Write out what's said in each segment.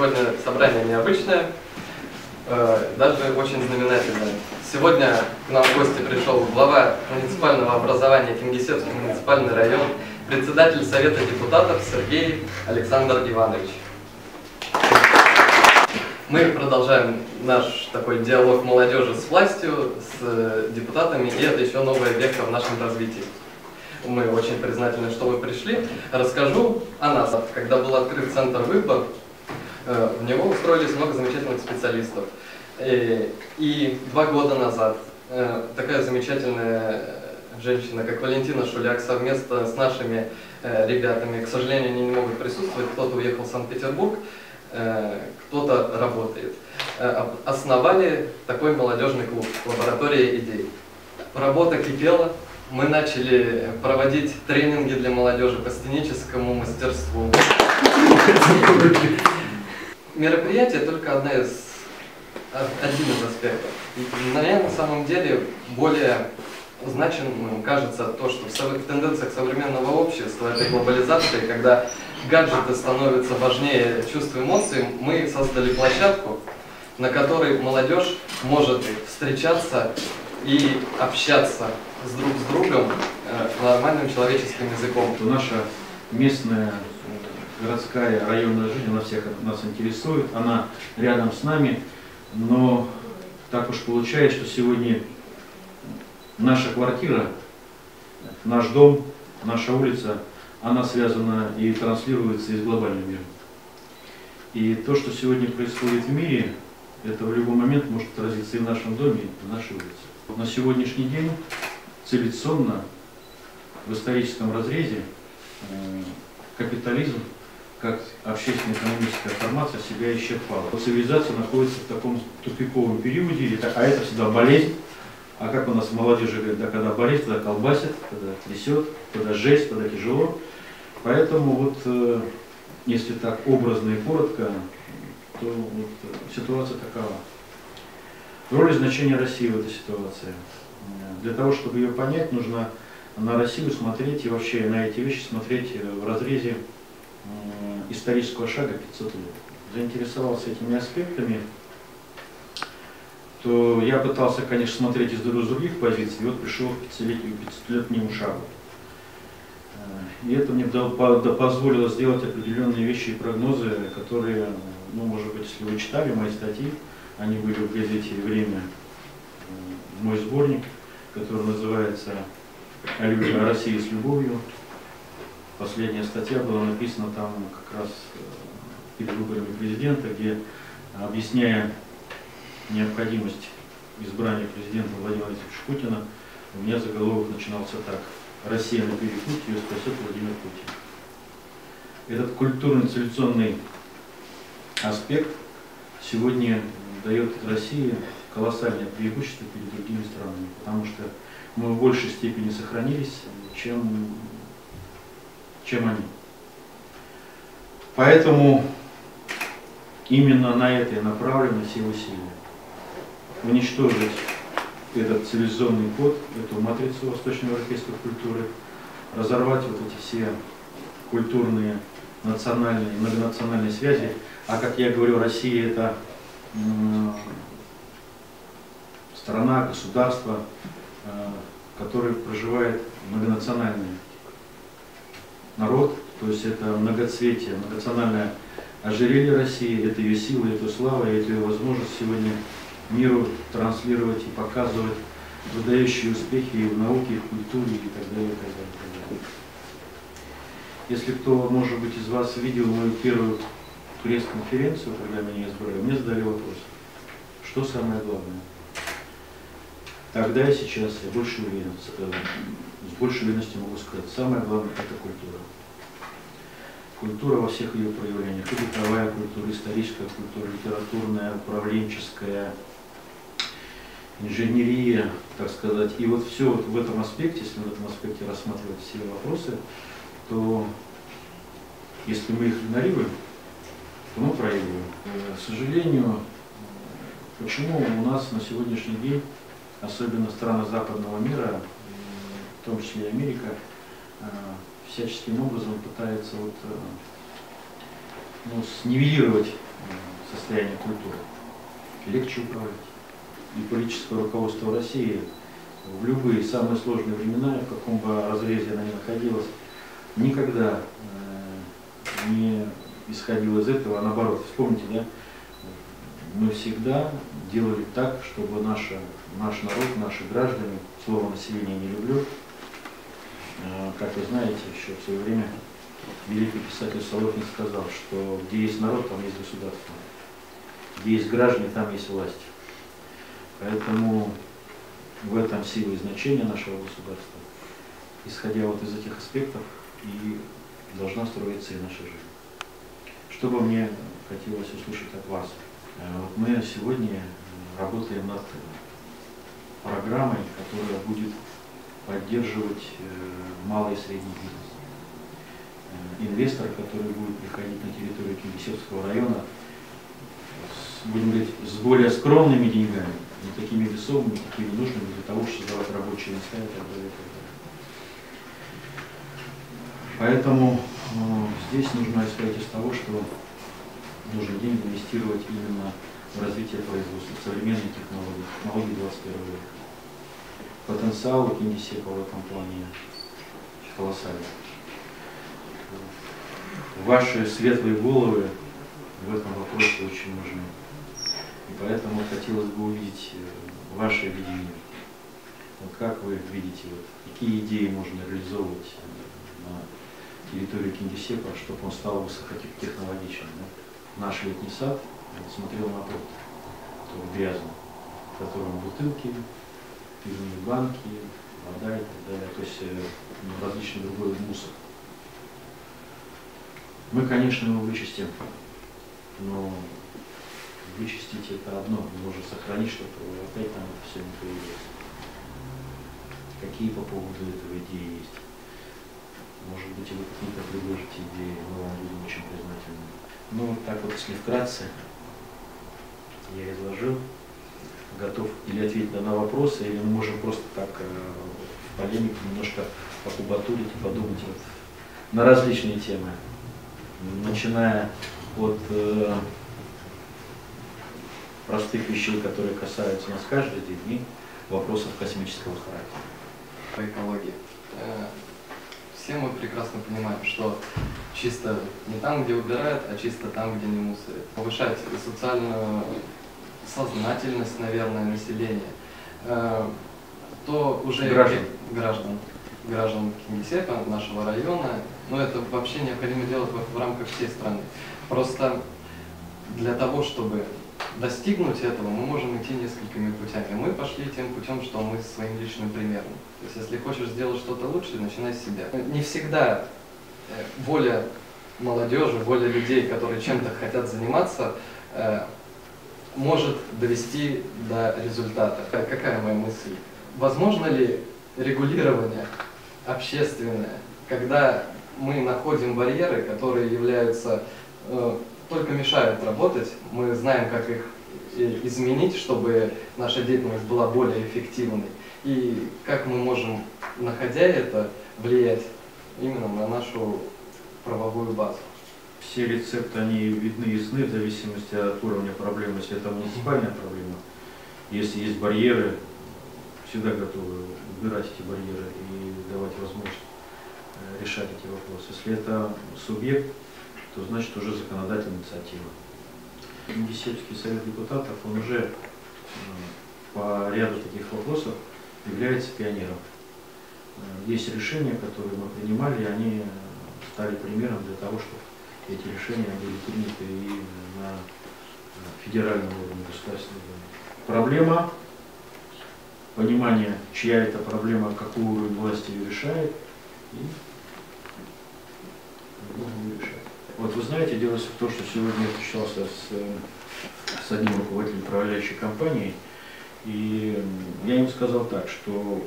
сегодня собрание необычное, э, даже очень знаменательное. Сегодня к нам в гости пришел глава муниципального образования Кингисеппский муниципальный район, председатель Совета депутатов Сергей Александр Иванович. Мы продолжаем наш такой диалог молодежи с властью, с э, депутатами, и это еще новая века в нашем развитии. Мы очень признательны, что вы пришли. Расскажу о нас. Когда был открыт центр «Выбор», э, в него устроились много замечательных специалистов. Э, и два года назад такая замечательная женщина, как Валентина Шуляк, совместно с нашими ребятами, к сожалению, они не могут присутствовать, кто-то уехал в Санкт-Петербург, кто-то работает. Основали такой молодежный клуб «Лаборатория идей». Работа кипела, мы начали проводить тренинги для молодежи по сценическому мастерству. Мероприятие только одна из, один из аспектов. Наверное, на самом деле более значимым кажется то, что в тенденциях современного общества, этой глобализации, когда гаджеты становятся важнее чувств и эмоций, мы создали площадку, на которой молодежь может встречаться и общаться с друг с другом э, нормальным человеческим языком. Наша местная городская районная жизнь, она всех нас интересует, она рядом с нами, но так уж получается, что сегодня наша квартира, наш дом, наша улица, она связана и транслируется из глобального мира. И то, что сегодня происходит в мире, это в любой момент может отразиться и в нашем доме, и в нашей улице. На сегодняшний день цивилизационно в историческом разрезе э, капитализм как общественно-экономическая формация себя исчерпала. Цивилизация находится в таком тупиковом периоде, а это всегда болезнь, а как у нас в молодежи говорят, да, когда болеет, тогда колбасит, тогда трясет, тогда жесть, тогда тяжело. Поэтому вот, э, если так образно и коротко, то вот, э, ситуация такова. Роль и значение России в этой ситуации. Для того, чтобы ее понять, нужно на Россию смотреть и вообще на эти вещи смотреть э, в разрезе исторического шага 500 лет. Заинтересовался этими аспектами, то я пытался, конечно, смотреть из других позиций, и вот пришел к 500-летнему шагу. Э, и это мне позволило сделать определенные вещи и прогнозы, которые, ну, может быть, если вы читали мои статьи, они были в газете «Время», э, мой сборник, который называется «О России с любовью». Последняя статья была написана там как раз э, перед выборами президента, где, объясняя необходимость избрания президента Владимира Владимировича Путина, у меня заголовок начинался так. Россия на перепутье, ее спасет Владимир Путин. Этот культурно-цивилизационный аспект сегодня дает России колоссальное преимущество перед другими странами, потому что мы в большей степени сохранились, чем, чем они. Поэтому именно на это и усилия уничтожить этот цивилизационный код, эту матрицу восточноевропейской культуры, разорвать вот эти все культурные, национальные, многонациональные связи. А как я говорю, Россия это страна, государство, э, которое проживает многонациональный народ, то есть это многоцветие, многонациональное ожерелье России, это ее сила, это слава, это ее возможность сегодня миру транслировать и показывать выдающие успехи и в науке, и в культуре и так далее, и так далее, и так далее. Если кто, может быть, из вас видел мою первую пресс-конференцию, когда меня избрали, мне задали вопрос, что самое главное. Тогда и сейчас я больше уверен, э, с большей уверенностью могу сказать, самое главное это культура. Культура во всех ее проявлениях, и бытовая культура, историческая культура, литературная, управленческая, инженерия, так сказать. И вот все вот в этом аспекте, если в этом аспекте рассматривать все вопросы, то если мы их игнорируем, то мы проигрываем. Э, к сожалению, почему у нас на сегодняшний день, особенно страны западного мира, в том числе и Америка, э, всяческим образом пытается вот, э, ну, снивелировать состояние культуры, легче управлять. И политическое руководство России в любые самые сложные времена, в каком бы разрезе она ни находилась, никогда э, не исходил из этого, а наоборот, вспомните, да, мы всегда делали так, чтобы наша, наш народ, наши граждане, слово население не люблю, э, как вы знаете, еще в свое время великий писатель Солотин сказал, что где есть народ, там есть государство, где есть граждане, там есть власть. Поэтому в этом сила и значение нашего государства. Исходя вот из этих аспектов, и должна строиться и наша жизнь. Что бы мне хотелось услышать от вас? Э, вот мы сегодня работаем над программой, которая будет поддерживать э, малый и средний бизнес. Э, инвестор, который будет приходить на территорию Кингисеппского района, будем говорить, с более скромными деньгами, не такими весомыми, не такими нужными для того, чтобы создавать рабочие места и так далее. И так далее. Поэтому э, здесь нужно исходить из того, что нужно деньги инвестировать именно в развитие производства, современные технологии, технологии 21 века. Потенциал у Кингисеппа в этом плане колоссальный. Ваши светлые головы в этом вопросе очень нужны. И поэтому хотелось бы увидеть э, ваше видение. Вот как вы видите, вот, какие идеи можно реализовывать э, на территории Кингисеппа, чтобы он стал высокотехнологичным. Да? Наш летний сад смотрел на пруд, который грязный, в котором бутылки, пивные банки, вода и так далее, то есть э, ну, различный другой мусор. Мы, конечно, его вычистим, но вычистить это одно, нужно сохранить, чтобы опять там это все не появилось. Какие по поводу этого идеи есть? Может быть, вы какие-то предложите идеи, мы вам будем очень признательны. Ну, так вот, если вкратце, я изложил, готов или ответить на вопросы, или мы можем просто так э, в полемике немножко покубатурить и подумать вот на различные темы, начиная от э, простых вещей, которые касаются нас каждый день, вопросов космического характера. По экологии. Все мы прекрасно понимаем, что чисто не там, где убирают, а чисто там, где не мусорят. Повышать социальную сознательность, наверное, населения, э, то уже граждан, граждан, граждан Кингисеппа, нашего района, но это вообще необходимо делать в, в рамках всей страны. Просто для того, чтобы достигнуть этого, мы можем идти несколькими путями. Мы пошли тем путем, что мы своим личным примером. То есть, если хочешь сделать что-то лучше, начинай с себя. Не всегда э, воля молодежи, воля людей, которые чем-то хотят заниматься, э, может довести до результата. Какая моя мысль? Возможно ли регулирование общественное, когда мы находим барьеры, которые являются э, только мешают работать. Мы знаем, как их изменить, чтобы наша деятельность была более эффективной. И как мы можем, находя это, влиять именно на нашу правовую базу. Все рецепты, они видны и ясны в зависимости от уровня проблемы. Если это муниципальная проблема, если есть барьеры, всегда готовы убирать эти барьеры и давать возможность э, решать эти вопросы. Если это субъект, то значит уже законодательная инициатива. Индисельский совет депутатов, он уже по ряду таких вопросов является пионером. Э, есть решения, которые мы принимали, и они стали примером для того, чтобы эти решения были приняты и на федеральном уровне государственного Проблема, понимание, чья это проблема, какой уровень власти ее решает, и нужно ее решать. Вот вы знаете, дело в том, что сегодня я встречался с, с одним руководителем управляющей компании, и я им сказал так, что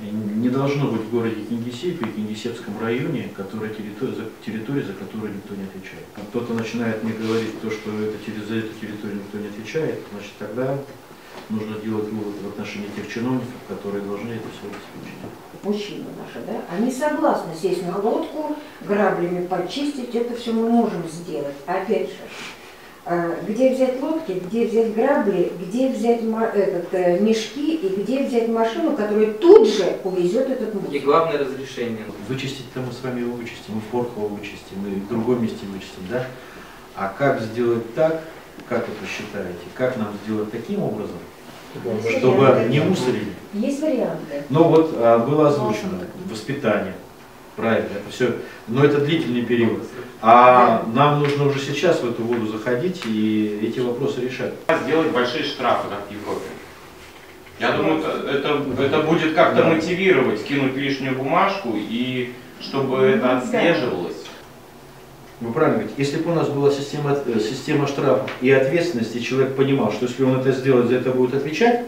не должно быть в городе Кингисеппе и Кингисеппском районе, которая территория, за, территория, за которую никто не отвечает. Кто-то начинает мне говорить то, что это, за эту территорию никто не отвечает, значит тогда нужно делать вывод в отношении тех чиновников, которые должны это все обеспечить. мужчины наши, да, они согласны сесть на лодку, граблями почистить, это все мы можем сделать. Опять же, э, где взять лодки, где взять грабли, где взять этот, э, мешки и где взять машину, которая тут же увезет этот И мусор. главное разрешение. Вычистить-то мы с вами его вычистим, и в Порхово вычистим, и в другом месте вычистим, да? А как сделать так, как это считаете, как нам сделать таким образом, чтобы не мусорили? Есть варианты. Ну вот а, было озвучено воспитание, правильно, это все, но это длительный период. А нам нужно уже сейчас в эту воду заходить и эти вопросы решать. сделать большие штрафы, как в Европе. Я думаю, это, это, это будет как-то Да. мотивировать, кинуть лишнюю бумажку и чтобы это да. отслеживалось. Вы правильно говорите, если бы у нас была система, э, система штрафов и ответственности, человек понимал, что если он это сделает, за это будет отвечать,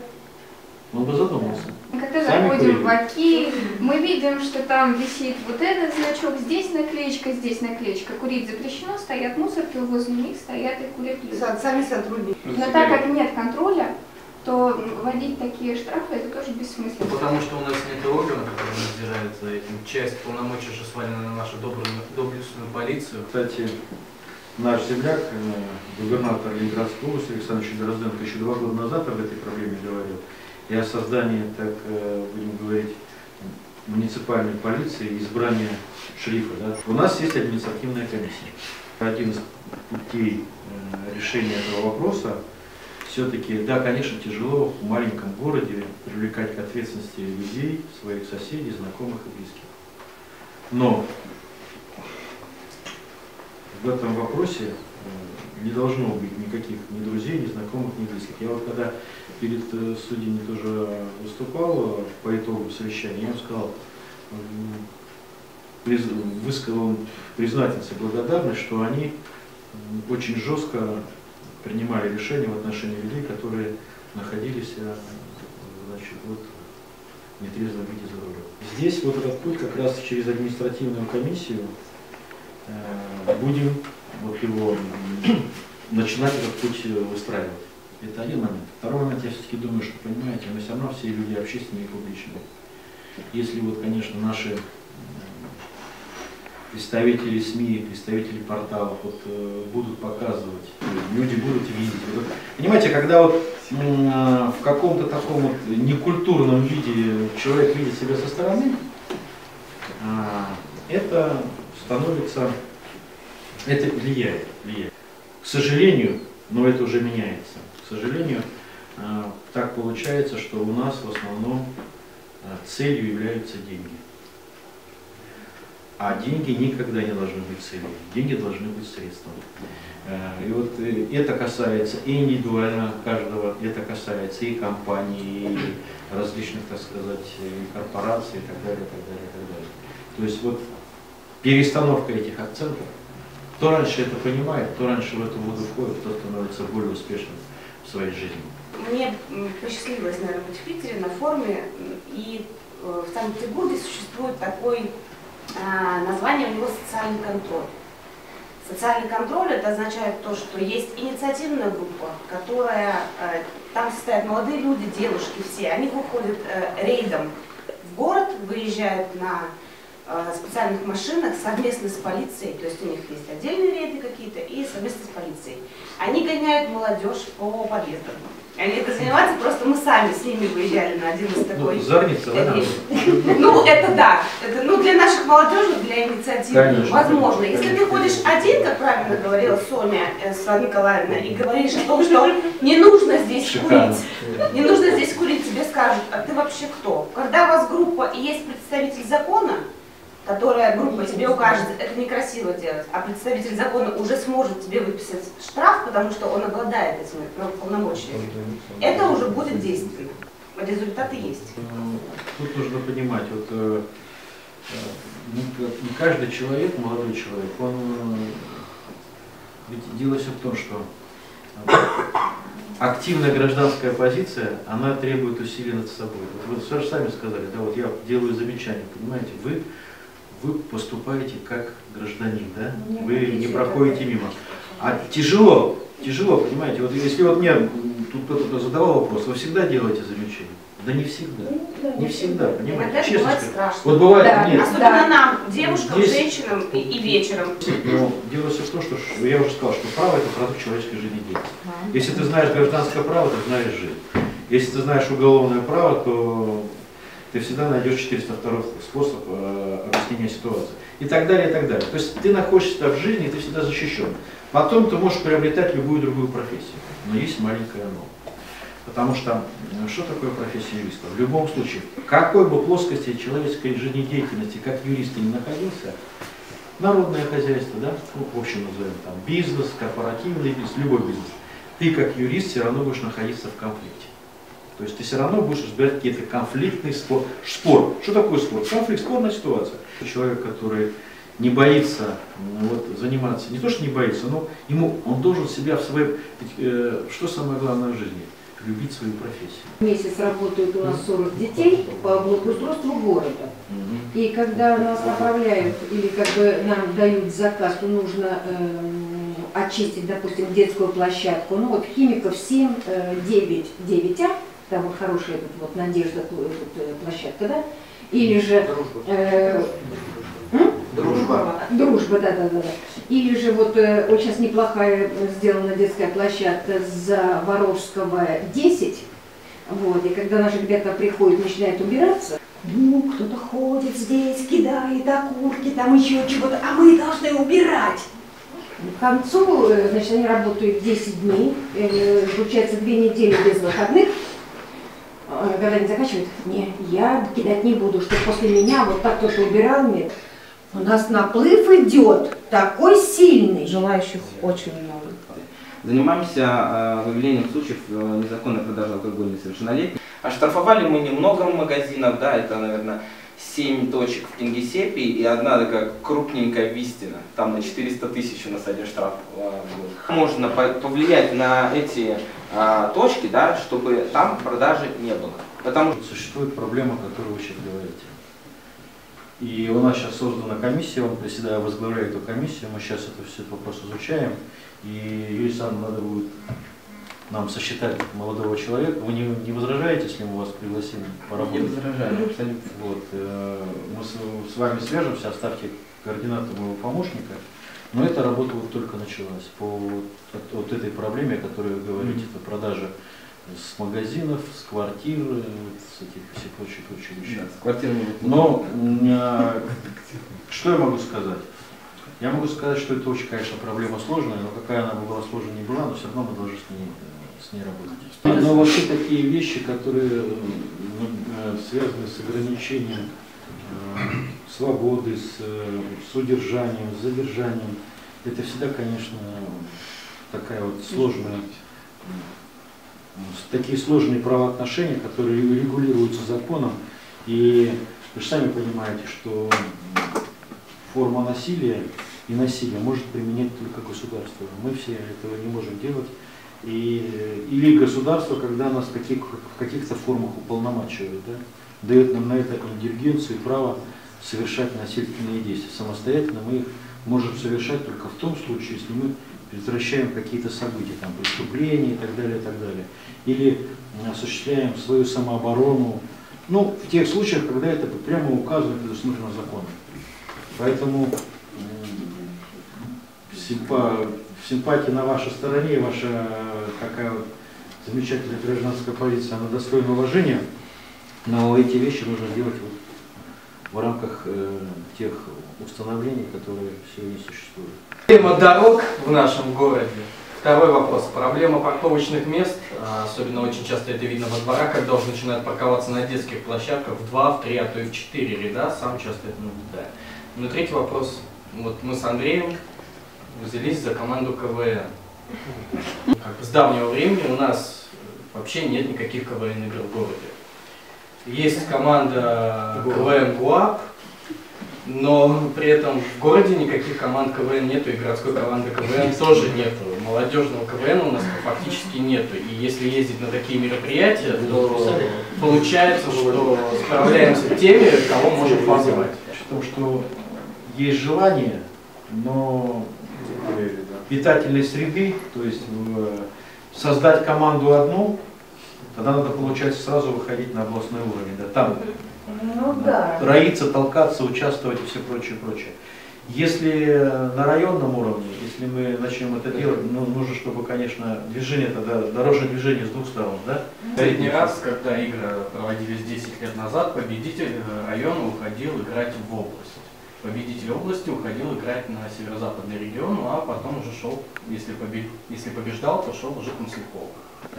он бы задумался. Когда Сами заходим в АКИ, мы видим, что там висит вот этот значок, здесь наклеечка, здесь наклеечка. Курить запрещено, стоят мусорки, возле них стоят и курят люди. Сами сотрудники. Но так как нет контроля, то вводить такие штрафы это тоже бессмысленно. Потому что у нас нет органа, который надзирает за этим. Часть полномочий уже свалена на нашу добрую, доблестную полицию. Кстати, наш земляк, э, губернатор Ленинградской области Александр Дрозденко еще два года назад об этой проблеме говорил. И о создании, так э, будем говорить, муниципальной полиции, избрания шерифа. Да. У нас есть административная комиссия. Один из путей э, решения этого вопроса все-таки, да, конечно, тяжело в маленьком городе привлекать к ответственности людей, своих соседей, знакомых и близких. Но в этом вопросе э, не должно быть никаких ни друзей, ни знакомых, ни близких. Я вот когда перед э, судьями тоже выступал э, по итогу совещания, я им сказал, высказал признательность и благодарность, что они очень жестко принимали решения в отношении людей, которые находились э, значит, вот, в нетрезвом виде за рулем. Здесь вот этот путь как раз через административную комиссию э, будем вот его начинать этот путь э, выстраивать. Это один момент. Второй момент, я все-таки думаю, что понимаете, мы все равно все люди общественные и публичные. Если вот, конечно, наши м, представители СМИ, представители порталов вот, э, будут показывать, люди будут видеть. Вот, понимаете, когда вот э, в каком-то таком вот некультурном виде человек видит себя со стороны, а, это становится, это влияет, влияет. К сожалению, но это уже меняется. К сожалению, а, так получается, что у нас в основном а, целью являются деньги. А деньги никогда не должны быть целью. Деньги должны быть средством. Э, И вот э, это касается и индивидуально каждого, это касается и компаний, и различных, так сказать, и корпораций и так далее, и так далее, и так далее. То есть вот перестановка этих акцентов, кто раньше это понимает, кто раньше в эту воду входит, тот становится более успешным в своей жизни. Мне посчастливилось, наверное, быть в Питере на форуме, и э, в Санкт-Петербурге существует такой, название у него «социальный контроль». Социальный контроль это означает то, что есть инициативная группа, которая, э, там состоят молодые люди, девушки все, они выходят э, рейдом в город, выезжают на э, специальных машинах совместно с полицией, то есть у них есть отдельные рейды какие-то и совместно с полицией. Они гоняют молодежь по подъездам. Они это занимаются, просто мы сами с ними выезжали на один из такой. Ну, Зарница, да? Ну, это да. Это, ну, для наших молодежи, для инициативы, Конечно, возможно. конечно, Если ты ходишь один, как правильно говорила Соня э, Светлана Николаевна, и говоришь о том, что не нужно здесь Шикарно. курить, не нужно здесь курить, тебе скажут, а ты вообще кто? Когда у вас группа и есть представитель закона, которая группа тебе укажет, это некрасиво делать, а представитель закона уже сможет тебе выписать штраф, потому что он обладает этими полномочиями, это уже будет действенно. Результаты есть. Ну, Тут нужно понимать, вот э, э, не каждый человек, молодой человек, он э, ведь дело все в том, что э, активная гражданская позиция, она требует усилий над собой. Вот вы же сами сказали, да, вот я делаю замечание, понимаете, вы, вы поступаете как гражданин, да, Не вы не проходите мимо. А тяжело, тяжело, понимаете, вот если вот мне тут кто-то задавал вопрос, вы всегда делаете замечания? Да не всегда. Не всегда, понимаете? Иногда это Честно бывает скажу. страшно. Вот бывает, Да. нет, Особенно Да. нам, девушкам, Здесь- женщинам и, и вечером. но дело все в том, что я уже сказал, что право это продукт человеческой жизнедеятельности. Если ты знаешь гражданское право, ты знаешь жизнь. Если ты знаешь уголовное право, то ты всегда найдешь 402 способ э, объяснения ситуации. И так далее, и так далее. То есть ты находишься в жизни, и ты всегда защищен. Потом ты можешь приобретать любую другую профессию. Но есть маленькое но. Потому что э, что такое профессия юриста? В любом случае, какой бы плоскости человеческой жизнедеятельности, как юрист ты не находился, народное хозяйство, да, ну, в общем назовем там бизнес, корпоративный бизнес, любой бизнес, ты как юрист все равно будешь находиться в конфликте. То есть ты все равно будешь разбирать какие-то конфликтные спор. Спор. Что такое спор? Конфликт, спорная ситуация. Человек, который не боится ну, вот, заниматься, не то что не боится, но ему он должен себя в своем, ведь, э, что самое главное в жизни? Любить свою профессию. Месяц работают у нас 40 детей по благоустройству города. И когда нас направляют или как бы нам дают заказ, что нужно эм, очистить, допустим, детскую площадку, ну вот химиков 7, э, 9, 9А, там вот хорошая вот, вот Надежда вот, э, площадка, да, или же э, Дружба. Дружба, да, да, да, да. Или же вот э, вот сейчас неплохая э, сделана детская площадка за Воровского 10. Вот, и когда наши ребята приходят, начинают убираться, ну, кто-то ходит здесь, кидает окурки, там еще чего-то, а мы должны убирать. К концу, э, значит, они работают 10 дней, э, получается две недели без выходных. Когда они заканчивают, не, я кидать не буду, что после меня вот так кто-то убирал мне. У нас наплыв идет такой сильный. Желающих очень много. Занимаемся э, выявлением случаев э, незаконной продажи алкоголя несовершеннолетних. Оштрафовали мы немного магазинов, да, это, наверное, 7 точек в Кингисеппе и одна такая крупненькая Вистина. Там на 400 тысяч у нас один штраф э, был. Можно по- повлиять на эти э, точки, да, чтобы там продажи не было. Потому что Существует проблема, о которой вы сейчас говорите. И у нас сейчас создана комиссия, он, председатель, возглавляет эту комиссию, мы сейчас это все этот вопрос изучаем. И Юрий Александрович, надо будет нам сосчитать молодого человека. Вы не, не возражаете, если мы вас пригласим не поработать? возражаю, абсолютно. Вот, э, мы с, с вами свяжемся, оставьте координаты моего помощника. Но эта работа вот только началась по вот, от- вот этой проблеме, о которой вы говорите, это продажа с магазинов, с квартир, с этих всех прочих прочих вещей. Да, с квартирами вот Но а, что я могу сказать? Я могу сказать, что это очень, конечно, проблема сложная, но какая она бы была сложной не была, но все равно мы должны с ней, э, с ней работать. Но вообще такие вещи, которые э, э, связаны с ограничением свободы, с, с удержанием, с задержанием, это всегда, конечно, такая вот сложная, такие сложные правоотношения, которые регулируются законом. И вы же сами понимаете, что форма насилия и насилие может применять только государство. Мы все этого не можем делать. И, э, или государство, когда нас каких, в каких-то формах уполномачивает, да, дает нам на это индульгенцию и право совершать насильственные действия. Самостоятельно мы их можем совершать только в том случае, если мы предотвращаем какие-то события, там, преступления и так далее, и так далее. Или осуществляем свою самооборону, ну, в тех случаях, когда это прямо указано, предусмотрено законом. Поэтому м, симпа- симпатия на вашей стороне, ваша э, такая вот замечательная гражданская позиция, она достойна уважения, но эти вещи нужно делать вот в рамках э, тех установлений, которые сегодня существуют. Проблема дорог в нашем городе. Второй вопрос. Проблема парковочных мест. А, Особенно очень часто это видно во дворах, когда уже начинают парковаться на детских площадках в два, в три, а то и в четыре ряда. Сам часто это наблюдаю. Ну и третий вопрос. Вот мы с Андреем взялись за команду КВН. Как с давнего времени у нас вообще нет никаких КВН игр в городе. Есть команда КВН ГУАП, но при этом в городе никаких команд КВН нету, и городской команды КВН тоже нету. Молодежного КВН у нас фактически нету. И если ездить на такие мероприятия, то получается, что справляемся теми, кого можем позвать. Потому что есть желание, но питательной среды, то есть в создать команду одну, тогда надо, получается, сразу выходить на областной уровень. Да, там Ну да. роиться, толкаться, участвовать и все прочее, прочее. Если на районном уровне, если мы начнем это делать, ну, нужно, чтобы, конечно, движение тогда, дорожное движение с двух сторон, да? Последний раз, когда игры проводились 10 лет назад, победитель э, района уходил играть в область. Победитель области уходил играть на северо-западный регион, ну, а потом уже шел, если, побе- если побеждал, то шел уже к Маслякова. Э,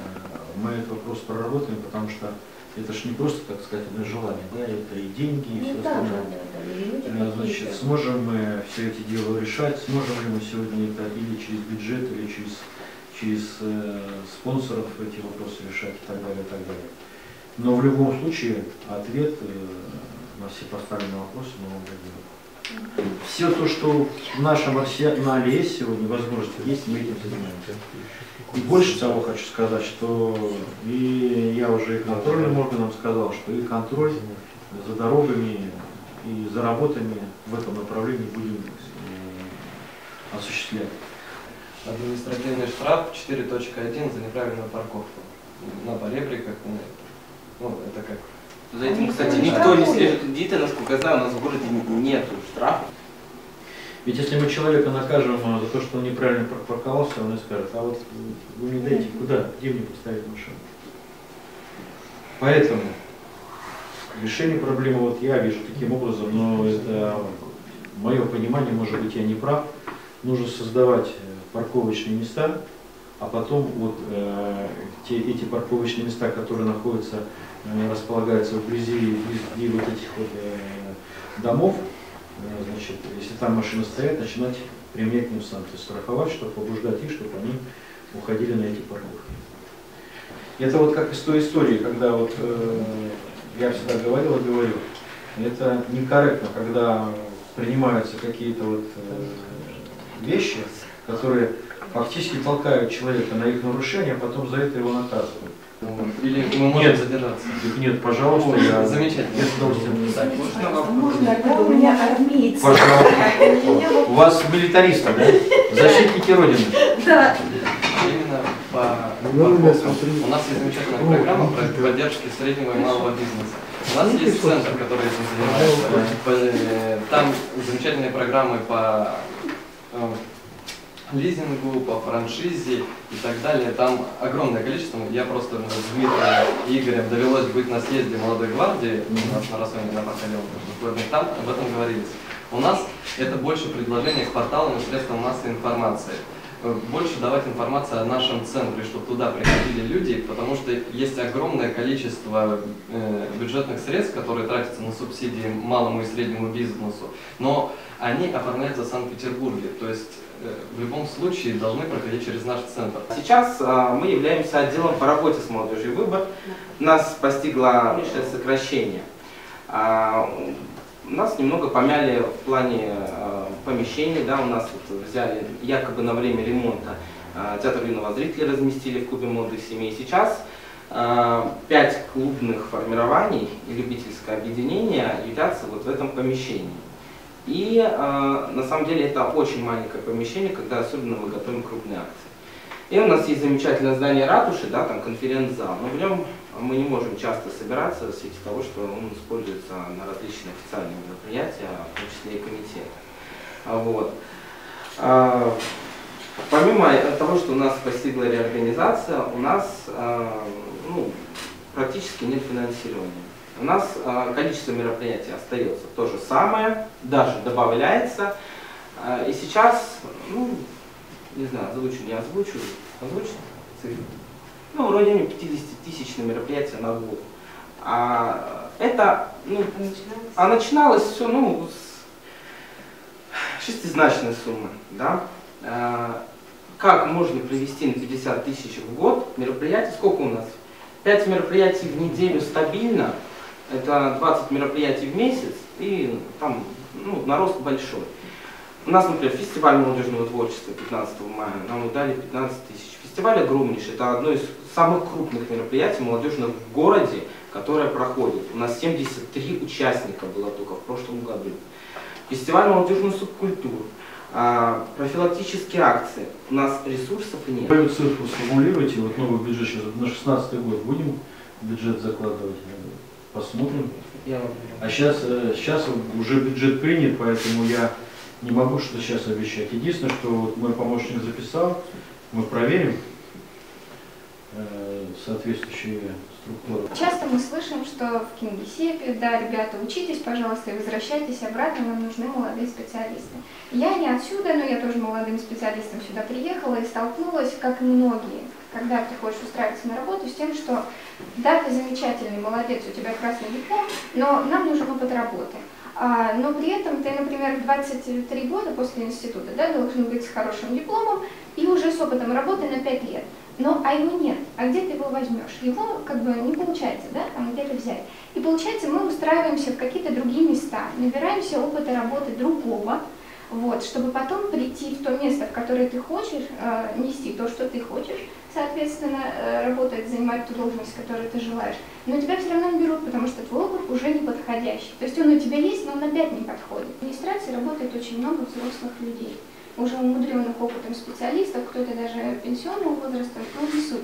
Мы этот вопрос проработаем, потому что это же не просто, так сказать, одно желание, да, это и деньги, и все Ну да, да, остальное. да, да. и люди Э, Значит, сможем мы все эти дела решать, сможем ли мы сегодня это или через бюджет, или через, через э, спонсоров эти вопросы решать и так далее, и так далее. Но в любом случае ответ э, на все поставленные вопросы мы вам дадим. Все то, что в нашем арсенале есть сегодня, возможности есть, мы этим занимаемся. И больше того хочу сказать, что и я уже и контрольным органам сказал, что и контроль за дорогами и за работами в этом направлении будем э, осуществлять. Административный штраф 4.1 за неправильную парковку. На поребриках, ну, ну, это как За этим, кстати, Никто не следит. Насколько я знаю, у нас в городе нету штрафов. Ведь если мы человека накажем э, за то, что он неправильно пар- парковался, он и скажет, а вот вы мне дайте куда, где мне поставить машину? Поэтому решение проблемы вот я вижу таким образом, но это мое понимание, может быть, я не прав. Нужно создавать э, парковочные места, а потом вот э, те, эти парковочные места, которые находятся, э, располагаются вблизи, вблизи вот этих вот э, домов, значит, если там машины стоят, начинать применять к ним санкции, страховать, чтобы побуждать их, чтобы они уходили на эти парковки. Это вот как из той истории, когда вот э, я всегда говорил и говорю, это некорректно, когда принимаются какие-то вот э, вещи, которые фактически толкают человека на их нарушение, а потом за это его наказывают. Или мы можем Нет. задержаться. Нет, пожалуйста, Ой, я замечательно. я с удовольствием. Так, можно вопрос? Можно, у меня армейцы. Пожалуйста. У меня вот- У вас милитаристы, да? Защитники Родины. Да. Именно по Ну, смотри. У нас есть замечательная Ну, программа ну, про поддержки среднего и малого бизнеса. У нас есть центр, который этим занимается. По- э, Там замечательные программы по э, лизингу, по франшизе и так далее. Там огромное количество. Я просто ну, с Дмитрием и Игорем довелось быть на съезде молодой гвардии у нас на Росоне на Паркалевом. Там об этом говорилось. У нас это больше предложение к порталам и средствам массовой информации. Э, Больше давать информации о нашем центре, чтобы туда приходили люди, потому что есть огромное количество э, бюджетных средств, которые тратятся на субсидии малому и среднему бизнесу, но они оформляются в Санкт-Петербурге. То есть в любом случае должны проходить через наш центр. Сейчас а, мы являемся отделом по работе с молодежью «Выбор». Нас постигло меньшее сокращение. А, нас немного помяли в плане а, помещений, да, у нас вот взяли якобы на время ремонта театр юного зрителя разместили в клубе молодых семей. Сейчас пять клубных формирований и любительское объединение являются вот в этом помещении. И а, на самом деле это очень маленькое помещение, когда особенно мы готовим крупные акции. И у нас есть замечательное здание ратуши, да, там конференц-зал, но в нем мы не можем часто собираться в свете того, что он используется на различные официальные мероприятия, в том числе и комитеты. А, Вот. А, Помимо того, что у нас постигла реорганизация, у нас а, ну, практически нет финансирования. У нас а, количество мероприятий остается то же самое, даже добавляется. А, И сейчас, ну, не знаю, озвучу, не озвучу, озвучу цифры. Ну, вроде 50 тысяч на мероприятия на год. А это, ну, а начиналось все, ну, с шестизначной суммы, да. А, Как можно провести на 50 тысяч в год мероприятий? Сколько у нас? 5 мероприятий в неделю стабильно, это 20 мероприятий в месяц, и там, ну, нарост большой. У нас, например, фестиваль молодежного творчества 15 мая, нам дали 15 тысяч. Фестиваль огромнейший, это одно из самых крупных мероприятий молодежных в городе, которое проходит. У нас 73 участника было только в прошлом году. Фестиваль молодежных субкультур. А, профилактические акции. У нас ресурсов нет. Какую цифру сформулируйте, вот новый бюджет сейчас, на 16 год будем бюджет закладывать, посмотрим. А сейчас, сейчас уже бюджет принят, поэтому я не могу что сейчас обещать. Единственное, что вот мой помощник записал, мы проверим э, соответствующие структуры. Часто мы слышим, что в Кингисеппе, да, ребята, учитесь, пожалуйста, и возвращайтесь обратно, нам нужны молодые специалисты. Я не отсюда, но я тоже молодым специалистом сюда приехала и столкнулась, как и многие, когда приходишь устраиваться на работу, с тем, что да, ты замечательный, молодец, у тебя красный диплом, но нам нужен опыт работы. А, но при этом ты, например, в 23 года после института да, должен быть с хорошим дипломом и уже с опытом работы на 5 лет. Но а его нет. А где ты его возьмешь? Его как бы не получается, да, там где-то взять. И получается, мы устраиваемся в какие-то другие места, набираемся опыта работы другого, вот, чтобы потом прийти в то место, в которое ты хочешь, э, нести то, что ты хочешь, соответственно, э, работать, занимать ту должность, которую ты желаешь. Но тебя все равно не берут, потому что твой опыт уже не подходящий. То есть он у тебя есть, но он опять не подходит. В администрации работает очень много взрослых людей уже умудренных опытом специалистов, кто-то даже пенсионного возраста, но не суть.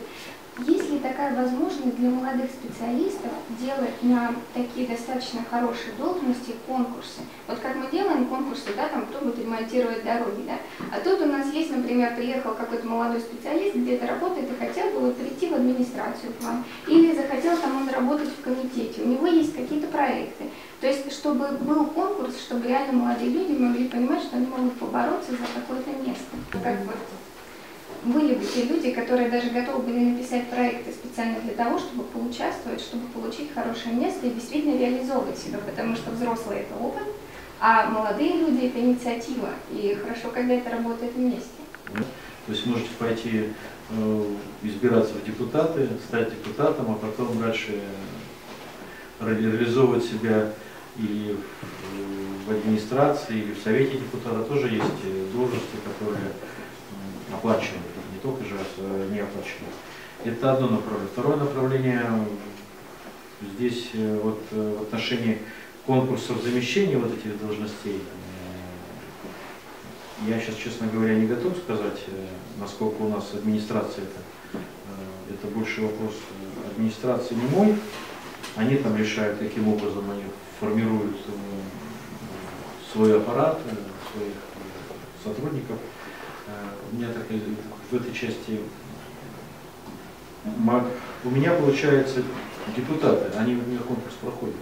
Есть ли такая возможность для молодых специалистов делать на такие достаточно хорошие должности конкурсы? Вот как мы делаем конкурсы, да, там кто будет ремонтировать дороги, да? А тут у нас есть, например, приехал какой-то молодой специалист, где-то работает и хотел бы вот прийти в администрацию к вам, или захотел там он работать в комитете, у него есть какие-то проекты. То есть, чтобы был конкурс, чтобы реально молодые люди могли понимать, что они могут побороться за какое-то место. Как вот были бы те люди, которые даже готовы были написать проекты специально для того, чтобы поучаствовать, чтобы получить хорошее место и действительно реализовывать себя, потому что взрослые это опыт, а молодые люди это инициатива, и хорошо, когда это работает вместе. То есть можете пойти э, избираться в депутаты, стать депутатом, а потом дальше реализовывать себя и в, администрации, или в совете депутата тоже есть э, должности, которые оплачивают, не только же а не оплачивают. Это одно направление. Второе направление здесь э, вот э, в отношении конкурсов замещения вот этих должностей. Я сейчас, честно говоря, не готов сказать, насколько у нас администрация это. Это больше вопрос администрации не мой. Они там решают, каким образом они формируют свой аппарат, своих сотрудников. У меня так в этой части у меня получается депутаты, они у меня конкурс проходят.